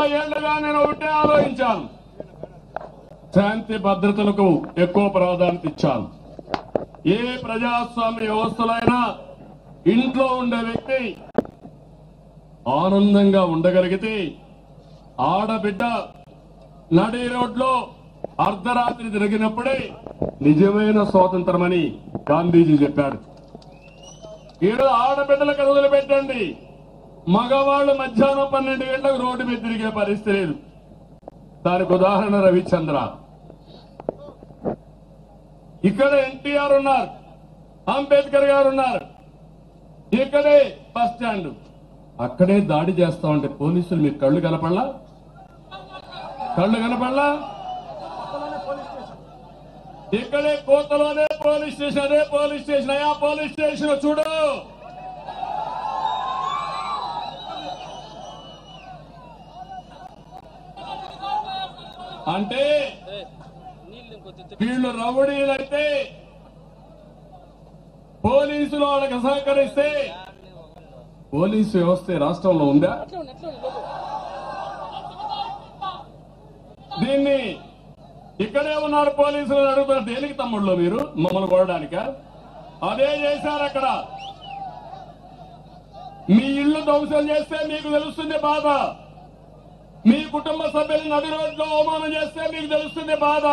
ముప్పై ఏళ్ళుగా నేను ఒకటే ఆలోచించాను. శాంతి భద్రతలకు ఎక్కువ ప్రాధాన్యత ఇచ్చాను. ఏ ప్రజాస్వామ్య వ్యవస్థలైనా ఇంట్లో ఉండే వ్యక్తి ఆనందంగా ఉండగలిగితే ఆడబిడ్డ నడి రోడ్లో అర్ధరాత్రి తిరిగినప్పుడే నిజమైన స్వాతంత్రమని గాంధీజీ చెప్పాడు. ఈరోజు ఆడబిడ్డలకు వదిలిపెట్టండి మగవాళ్ళు మధ్యాహ్నం పన్నెండు గంటలకు రోడ్డు మీద తిరిగే పరిస్థితి లేదు. దానికి ఉదాహరణ రవిచంద్ర. ఇక్కడ ఎన్టీఆర్ ఉన్నారు. అంబేద్కర్ గారు ఉన్నారు. ఇక్కడే బస్ స్టాండ్. అక్కడే దాడి చేస్తా ఉంటే పోలీసులు మీకు కళ్ళు కనపడలా? కళ్ళు కనపడలా? ఇక్కడే కోతలోనే పోలీస్ స్టేషన్ అదే పోలీస్ స్టేషన్ అయ్యా పోలీస్ స్టేషన్ చూడు. అంటే వీళ్ళు రౌడీలైతే పోలీసులు వాళ్ళకి సహకరిస్తే పోలీసు వ్యవస్థ రాష్ట్రంలో ఉందా? దీన్ని ఇక్కడే ఉన్నారు పోలీసులు అడుగుతున్నారు. దేనికి తమ్ముళ్ళు మీరు? మమ్మల్ని కొనడానిక అదే చేశారు అక్కడ. మీ ఇల్లు ధ్వంసం చేస్తే మీకు తెలుస్తుంది బాధ. మీ కుటుంబ సభ్యులు నది రోడ్లో అవమానం చేస్తే మీకు తెలుస్తుంది బాధ.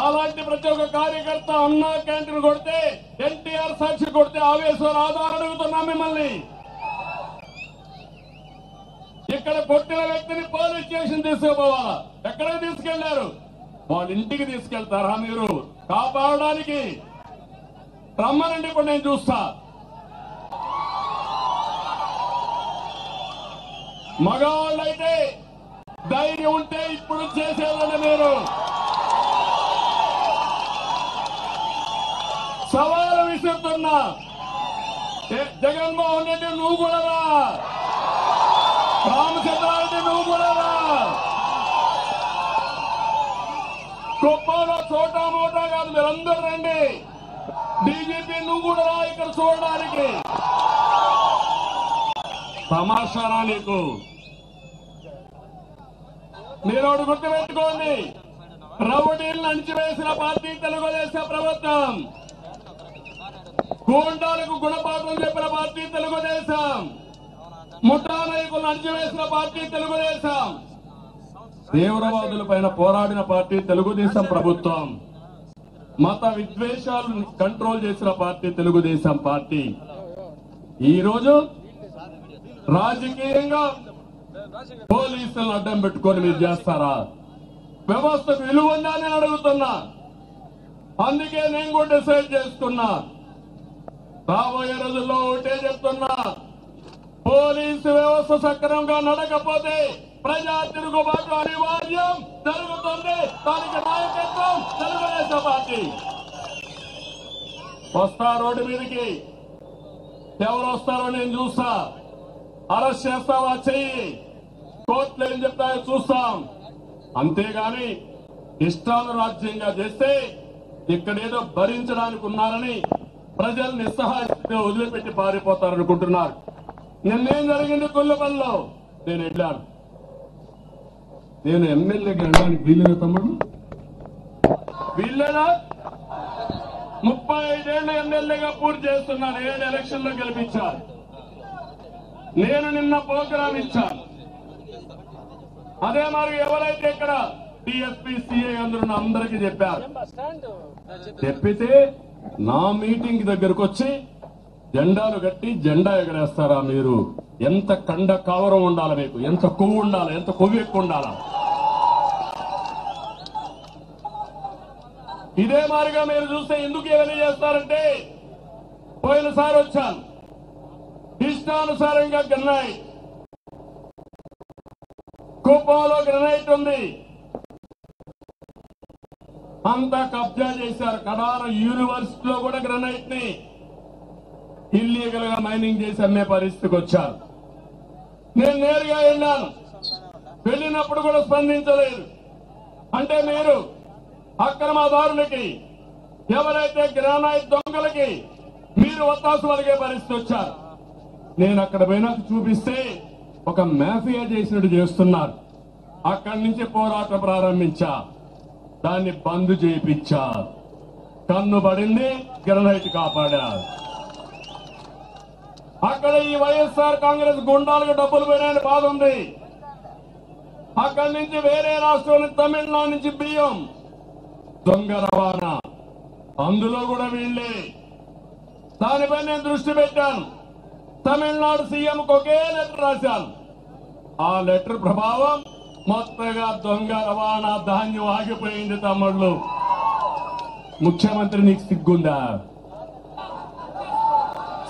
అలాంటి ప్రతి ఒక్క కార్యకర్త అన్నా క్యాంటీన్ కొడితే ఎన్టీఆర్ సాక్షి కొడితే ఆవేశం ఆధారం అడుగుతున్నా మిమ్మల్ని. ఇక్కడ కొట్టిన వ్యక్తిని పోలీస్ స్టేషన్ తీసుకుపోవాలా? ఎక్కడికి తీసుకెళ్ళారు? వాళ్ళ ఇంటికి తీసుకెళ్తారా మీరు? కాపాడడానికి రమ్మనండి ఇప్పుడు నేను చూస్తా. మగవాళ్ళైతే ధైర్యం ఉంటే ఇప్పుడు చేసేవాళ్ళని మీరు. సవాలు విసురుతున్నా ఏ, జగన్మోహన్ రెడ్డి నువ్వు కూడా రా. రామచంద్రారెడ్డి నువ్వు కూడా రా. కుప్పంలో చోటా మోటా కాదు మీరందరూ రండి. డీజీపీ నువ్వు కూడా రా ఇక్కడ చూడడానికి. తమాషానా నీకు? మీరు ఒకటి గుర్తుపెట్టుకోండి. రౌడీలను అణిచివేసిన పార్టీ తెలుగుదేశం ప్రభుత్వం. గూండాలకు గుణపాఠం చెప్పిన పార్టీ తెలుగుదేశం. ముఠా నాయకులను అణిచివేసిన పార్టీ తెలుగుదేశం. తీవ్రవాదుల పైన పోరాడిన పార్టీ తెలుగుదేశం ప్రభుత్వం. మత విద్వేషాలను కంట్రోల్ చేసిన పార్టీ తెలుగుదేశం పార్టీ. ఈ రోజు రాజకీయంగా పోలీసులను అడ్డం పెట్టుకొని మీరు చేస్తారా? వ్యవస్థకు విలువ ఉందా అడుగుతున్నా. అందుకే నేను కూడా డిసైడ్ చేసుకున్నా. రాబోయే రోజుల్లో ఒకటే చెప్తున్నా. పోలీసు వ్యవస్థ సక్రమంగా నడకపోతే ప్రజా తిరుగుబాటు అనివార్యం జరుగుతుంది. దానికి నాయకత్వం తెలుగుదేశం పార్టీ. వస్తా రోడ్డు మీదకి. ఎవరు వస్తారో నేను చూస్తా. అరెస్ట్ చేస్తావా చెయ్యి కోర్టులు ఏం చెప్తాయో చూస్తాం. అంతేగాని ఇష్టాలు రాజ్యంగా చేస్తే ఇక్కడేదో భరించడానికి ఉన్నారని ప్రజలు నిస్సహాయంగా వదిలిపెట్టి పారిపోతారనుకుంటున్నారు. నిన్నేం జరిగింది కొల్లపల్లిలో నేను వెళ్ళాను. నేను ఎమ్మెల్యేకి వెళ్ళడానికి వీలుగా తమ్ముడు. వీళ్ళేనా? ముప్పై ఐదేళ్ళు ఎమ్మెల్యేగా పూర్తి చేస్తున్నాను ఏడు ఎలక్షన్లో నేను నిన్న ప్రోగ్రాం ఇచ్చాను. అదే మరి ఎవరైతే ఇక్కడ డిఎస్పీ సిఐ అందరూ అందరికీ చెప్పారు. చెప్పితే నా మీటింగ్ దగ్గరకు వచ్చి జెండాలు కట్టి జెండా ఎగరేస్తారా మీరు? ఎంత కండ కవరం ఉండాలి మీకు? ఎంత కొవ్వు ఉండాలి? ఎంత కొవ్వు ఎక్కువ ఉండాలా? ఇదే మారిగా మీరు చూస్తే ఎందుకు ఇవన్నీ చేస్తారంటే పోయినసారి వచ్చాను. ఇష్టానుసారంగా గ్రనైట్ కుప్పంలో గ్రనైట్ ఉంది. అంతా కబ్జా చేశారు. కడాన యూనివర్సిటీలో కూడా గ్రనైట్ని ఇల్లీగల్గా మైనింగ్ చేసి అమ్మే పరిస్థితికి వచ్చారు. నేను నేరుగా వెళ్ళాను. వెళ్ళినప్పుడు కూడా స్పందించలేదు. అంటే మీరు అక్రమదారులకి ఎవరైతే గ్రానైట్ దొంగలకి మీరు వత్తాసు పరిస్థితి వచ్చారు. నేను అక్కడ పోయినాక చూపిస్తే ఒక మాఫియా చేసినట్టు చేస్తున్నారు. అక్కడి నుంచి పోరాటం ప్రారంభించా. దాన్ని బంద్ చేయించా. కన్ను పడింది గ్రనైట్ కాపాడా. అక్కడ ఈ వైఎస్ఆర్ కాంగ్రెస్ గుండాలకు డబ్బులు పోయినాయని బాధ ఉంది అక్కడి నుంచి వేరే రాష్ట్రం తమిళనాడు నుంచి బియ్యం. దొంగ రవాణా. అందులో కూడా వీళ్ళే. దానిపై నేను దృష్టి పెట్టాను. తమిళనాడు సీఎంకి ఒకే లెటర్ రాశాను ఆ లెటర్ ప్రభావం మొత్తగా దొంగ రవాణా ధాన్యం ఆగిపోయింది తమ్ముళ్ళు. ముఖ్యమంత్రి నీకు సిగ్గుందా?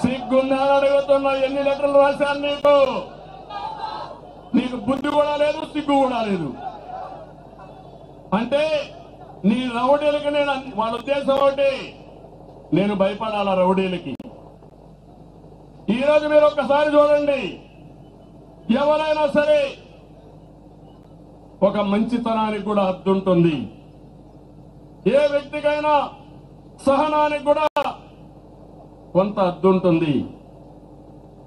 సిగ్గుందా అని అడుగుతున్నా ఎన్ని లెటర్లు రాశాను నీకు? నీకు బుద్ధి కూడా లేదు సిగ్గు కూడా లేదు. అంటే నీ రౌడీలకి నేను వాళ్ళ ఉద్దేశం ఒకటి నేను భయపడాల రౌడీలకి? ఈ రోజు మీరు ఒక్కసారి చూడండి. ఎవరైనా సరే ఒక మంచితనానికి కూడా అద్దుంటుంది ఏ వ్యక్తికైనా సహనానికి కూడా కొంత అద్దుంటుంది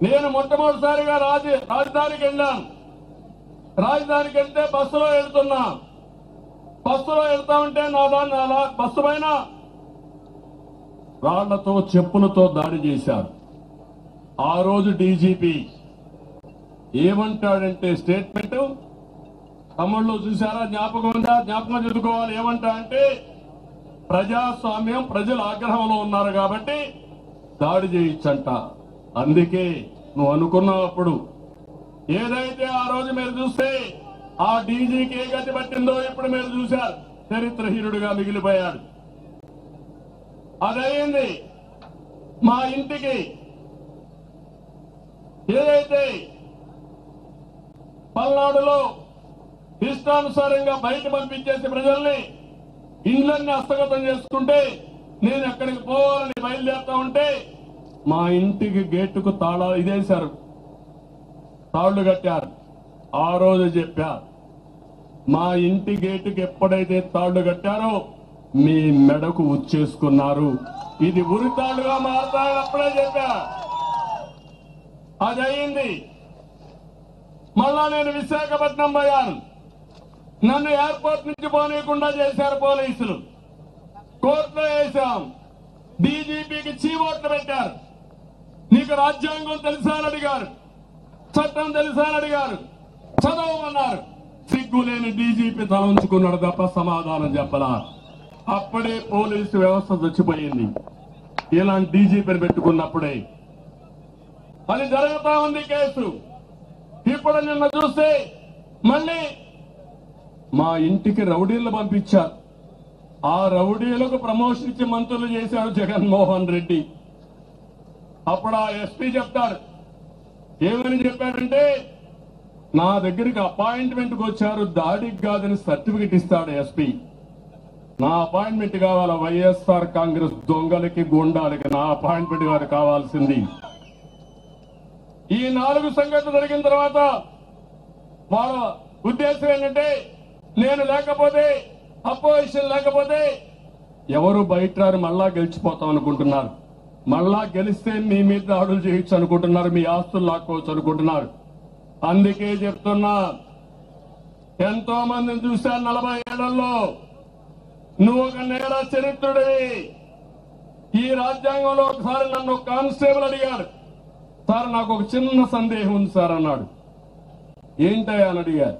నేను మొట్టమొదటిసారిగా రాజ రాజధానికి వెళ్ళాను. రాజధానికి వెళ్తే బస్సులో వెళ్తున్నా. బస్సులో వెళ్తా ఉంటే నా దాన్ని అలా బస్సు పైన రాళ్ళతో చెప్పులతో దాడి చేశారు. ఆ రోజు డీజీపీ ఏమంటాడంటే స్టేట్మెంట్? తమిళ్ళో చూసారా జ్ఞాపకం ఉందా? జ్ఞాపకం చేసుకోవాలి. ఏమంటా అంటే ప్రజాస్వామ్యం ప్రజలు ఆగ్రహంలో ఉన్నారు కాబట్టి దాడి చేయొచ్చంట అందుకే నువ్వు అనుకున్నప్పుడు ఏదైతే ఆ రోజు మీరు చూస్తే ఆ డీజీకి ఏ గతి పట్టిందో ఇప్పుడు మీరు చూశారు. చరిత్రహీనుడిగా మిగిలిపోయాడు. అదైంది మా ఇంటికి ఏదైతే పల్నాడులో ఇష్టానుసారంగా బయట పంపించేసి ప్రజల్ని ఇండ్లన్నీ హస్తగతం చేసుకుంటే నేను ఎక్కడికి పోవాలని బయలుదేరుతా ఉంటే మా ఇంటికి గేటుకు తాళ ఇదేశారు. తాళ్ళు కట్టారు. ఆ రోజు చెప్పారు. మా ఇంటి గేటుకి ఎప్పుడైతే తాళ్ళు కట్టారో మీ మెడకు ఉచ్చేసుకున్నారు ఇది ఉరితాళ్ళుగా మారతాయని అప్పుడే చెప్పారు. అది అయింది. మళ్ళా నేను విశాఖపట్నం పోయాను. నన్ను ఎయిర్పోర్ట్ నుంచి పోనీయకుండా చేశారు పోలీసులు. కోర్టులో వేశాం. డీజీపీకి చీవోట్లు పెట్టారు. నీకు రాజ్యాంగం తెలుసా అని అడిగారు. చట్టం తెలుసా అని అడిగారు. చదవమన్నారు. సిగ్గులేని డీజీపీ తలంచుకున్నాడు తప్ప సమాధానం చెప్పలా. అప్పుడే పోలీసు వ్యవస్థ చచ్చిపోయింది. ఇలాంటి డీజీపీని పెట్టుకున్నప్పుడే అది జరుగుతా ఉంది కేసు. ఇప్పుడు నిన్న చూస్తే మళ్ళీ మా ఇంటికి రౌడీలు పంపించారు. ఆ రౌడీలకు ప్రమోషన్ ఇచ్చి మంత్రులు చేశాడు జగన్మోహన్ రెడ్డి. అప్పుడు ఆ ఎస్పీ చెప్తాడు ఏమని చెప్పాడంటే నా దగ్గరికి అపాయింట్మెంట్కు వచ్చారు దాడికి కాదని సర్టిఫికెట్ ఇస్తాడు ఎస్పీ. నా అపాయింట్మెంట్ కావాలా వైఎస్ఆర్ కాంగ్రెస్ దొంగలకి గుండాలకి? నా అపాయింట్మెంట్ గారు కావాల్సింది. ఈ నాలుగు సంఘటనలు జరిగిన తర్వాత వాళ్ళ ఉద్దేశం ఏంటంటే నేను లేకపోతే అపోజిషన్ లేకపోతే ఎవరు బయట రారు మళ్ళా గెలిచిపోతాం అనుకుంటున్నారు. మళ్ళా గెలిస్తే మీ మీద దాడులు చేయొచ్చు అనుకుంటున్నారు మీ ఆస్తులు లాక్కోవచ్చు అనుకుంటున్నారు. అందుకే చెప్తున్నా ఎంతో మందిని చూశాను నలభై ఏళ్ళలో. నువ్వు ఒక నేర చరిత్రుడివి. ఈ రాజ్యాంగంలో ఒకసారి నన్ను కానిస్టేబుల్ అడిగాడు సార్ నాకు ఒక చిన్న సందేహం ఉంది సార్ అన్నాడు. ఏంటయ్యా అని అడిగారు.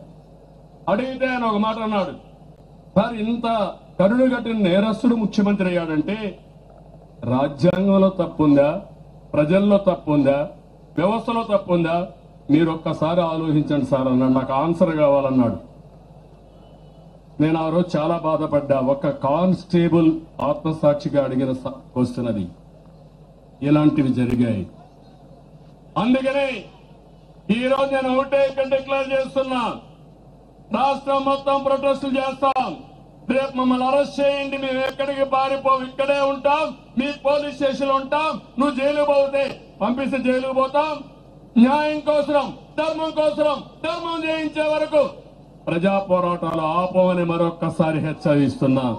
అడిగితే ఆయన ఒక మాట అన్నాడు. సార్ ఇంత కరుడు కట్టిన నేరస్తుడు ముఖ్యమంత్రి అయ్యాడంటే రాజ్యాంగంలో తప్పుందా? ప్రజల్లో తప్పుందా? వ్యవస్థలో తప్పుందా? మీరు ఒక్కసారి ఆలోచించండి సార్ అన్నాడు. నాకు ఆన్సర్ కావాలన్నాడు. నేను ఆ రోజు చాలా బాధపడ్డా. ఒక కానిస్టేబుల్ ఆత్మసాక్షిగా అడిగిన క్వశ్చన్ అది. ఇలాంటివి జరిగాయి. అందుకని ఈ రోజు నేను ఒకటే ఇక్కడ డిక్లేర్ చేస్తున్నా. రాష్ట్రం మొత్తం ప్రొటెస్టులు చేస్తాం. రేపు మమ్మల్ని అరెస్ట్ చేయండి. మేము ఎక్కడికి పారిపోం? ఇక్కడే ఉంటాం. మీ పోలీస్ స్టేషన్ ఉంటాం. నువ్వు జైలు పోతే పంపిస్తే జైలు పోతాం. న్యాయం కోసరం ధర్మం కోసరం ధర్మం చేయించే వరకు ప్రజా పోరాటాలు ఆపమని మరొక్కసారి హెచ్చరిస్తున్నా.